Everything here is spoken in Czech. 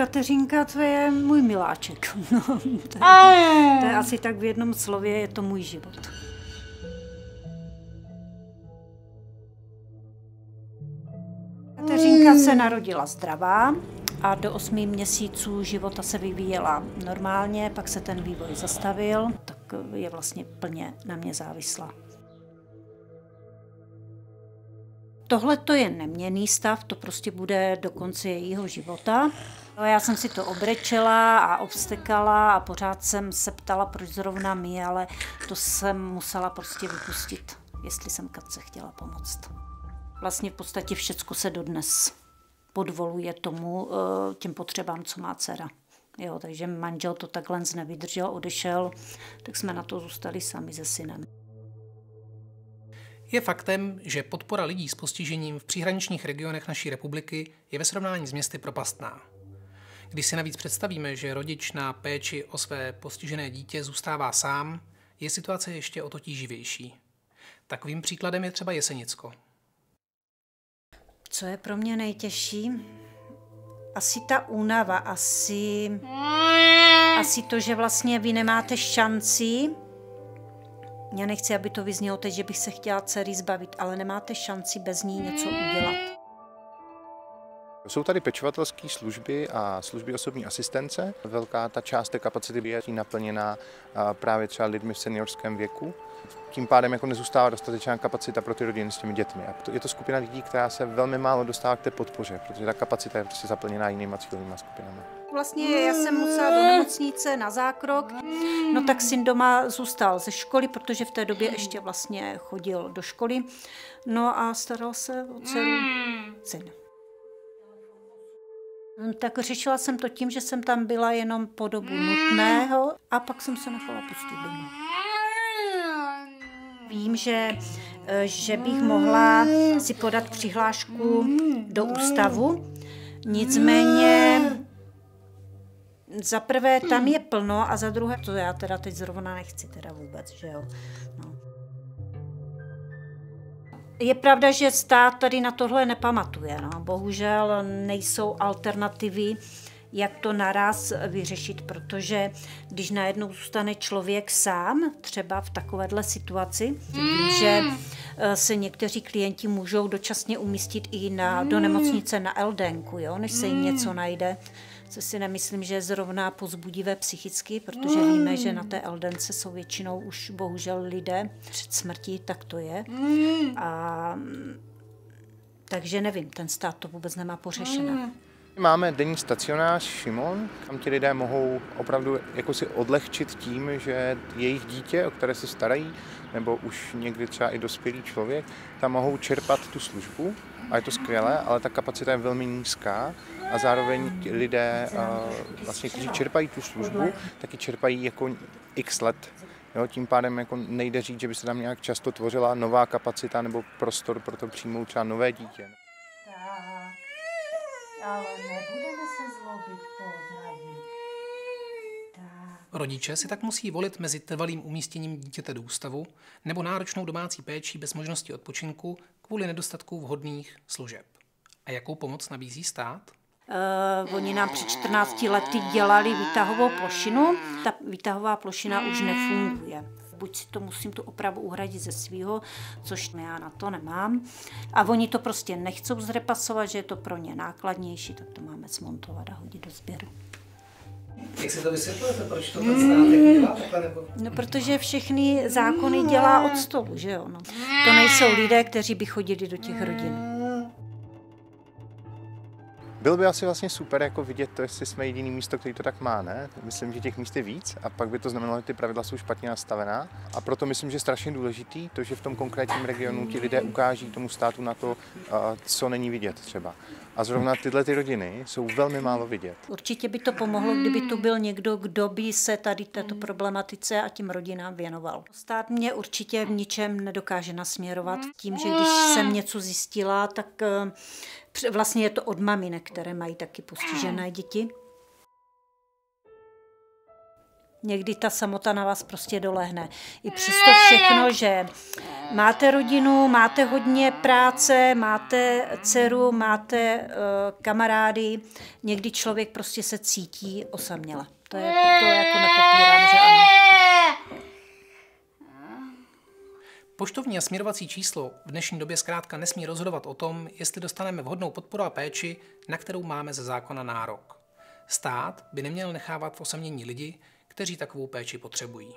Kateřinka, to je můj miláček. No, to, je, to je asi tak v jednom slově, je to můj život. Kateřinka se narodila zdravá a do osmi měsíců života se vyvíjela normálně, pak se ten vývoj zastavil, tak je vlastně plně na mě závislá. Tohle to je neměný stav, to prostě bude do konce jejího života. Já jsem si to obrečela a obstekala a pořád jsem se ptala, proč zrovna mi, ale to jsem musela prostě vypustit, jestli jsem Katce chtěla pomoct. Vlastně v podstatě všecko se dodnes podvoluje tomu, eh, těm potřebám, co má dcera. Jo, takže manžel to takhle nevydržel, odešel, tak jsme na to zůstali sami se synem. Je faktem, že podpora lidí s postižením v příhraničních regionech naší republiky je ve srovnání s městy propastná. Když si navíc představíme, že rodič na péči o své postižené dítě zůstává sám, je situace ještě o to tíživější. Takovým příkladem je třeba Jesenicko. Co je pro mě nejtěžší? Asi ta únava, asi, asi to, že vlastně vy nemáte šanci já nechci, aby to vyznělo teď, že bych se chtěla dcery zbavit, ale nemáte šanci bez ní něco udělat. Jsou tady pečovatelské služby a služby osobní asistence. Velká ta část té kapacity je naplněná právě třeba lidmi v seniorském věku. Tím pádem jako nezůstává dostatečná kapacita pro ty rodiny s těmi dětmi. A je to skupina lidí, která se velmi málo dostává k té podpoře, protože ta kapacita je prostě zaplněná jinýma cílovými skupinami. Vlastně já jsem musela do nemocnice na zákrok, no tak syn doma zůstal ze školy, protože v té době ještě vlastně chodil do školy, no a staral se o dceru syn. No, tak řešila jsem to tím, že jsem tam byla jenom po dobu nutného a pak jsem se nechala pustit domů. Vím, že, eh, že bych mohla si podat přihlášku do ústavu, nicméně za prvé tam je plno a za druhé, to já teda teď zrovna nechci teda vůbec, že jo. No. Je pravda, že stát tady na tohle nepamatuje. No. Bohužel nejsou alternativy, jak to naraz vyřešit, protože když najednou zůstane člověk sám, třeba v takovéhle situaci, mm. že eh, se někteří klienti můžou dočasně umístit i na, do nemocnice na LDNku, jo, než se jim něco najde, co si nemyslím, že je zrovna pozbudivé psychicky, protože mm. víme, že na té eldence jsou většinou už bohužel lidé před smrtí, tak to je. Mm. A, takže nevím, ten stát to vůbec nemá pořešené. Mm. Máme denní stacionář Šimon, kam ti lidé mohou opravdu jako si odlehčit tím, že jejich dítě, o které se starají, nebo už někdy třeba i dospělý člověk, tam mohou čerpat tu službu a je to skvělé, ale ta kapacita je velmi nízká a zároveň lidé, vlastně, kteří čerpají tu službu, taky čerpají jako x let. Jo, tím pádem jako nejde říct, že by se tam nějak často tvořila nová kapacita nebo prostor pro to přijmout třeba nové dítě. Ale nebudeme se zlobit, Rodiče si tak musí volit mezi trvalým umístěním dítěte do ústavu nebo náročnou domácí péčí bez možnosti odpočinku kvůli nedostatku vhodných služeb. A jakou pomoc nabízí stát? Uh, oni nám před 14 lety dělali výtahovou plošinu. Ta výtahová plošina už nefunguje. Buď si to musím tu opravu uhradit ze svého, což já na to nemám. A oni to prostě nechcou zrepasovat, že je to pro ně nákladnější, tak to máme smontovat a hodit do sběru. Jak si to vysvětlujete, proč to ten stát dělá takhle? Nebo? No, protože všechny zákony dělá od stolu, že jo. No. To nejsou lidé, kteří by chodili do těch rodin. Bylo by asi vlastně super jako vidět to, jestli jsme jediný místo, který to tak má, ne? Myslím, že těch míst je víc a pak by to znamenalo, že ty pravidla jsou špatně nastavená. A proto myslím, že je strašně důležitý to, že v tom konkrétním regionu ti lidé ukáží tomu státu na to, co není vidět třeba. A zrovna tyhle ty rodiny jsou velmi málo vidět. Určitě by to pomohlo, kdyby tu byl někdo, kdo by se tady této problematice a tím rodinám věnoval. Stát mě určitě v ničem nedokáže nasměrovat tím, že když jsem něco zjistila, tak eh, vlastně je to od maminek, které mají taky postižené děti. Někdy ta samota na vás prostě dolehne. I přesto všechno, že máte rodinu, máte hodně práce, máte dceru, máte uh, kamarády, někdy člověk prostě se cítí osaměle. To je to jako nepopírám, že ano. Poštovní a směrovací číslo v dnešní době zkrátka nesmí rozhodovat o tom, jestli dostaneme vhodnou podporu a péči, na kterou máme ze zákona nárok. Stát by neměl nechávat v osamění lidi, kteří takovou péči potřebují.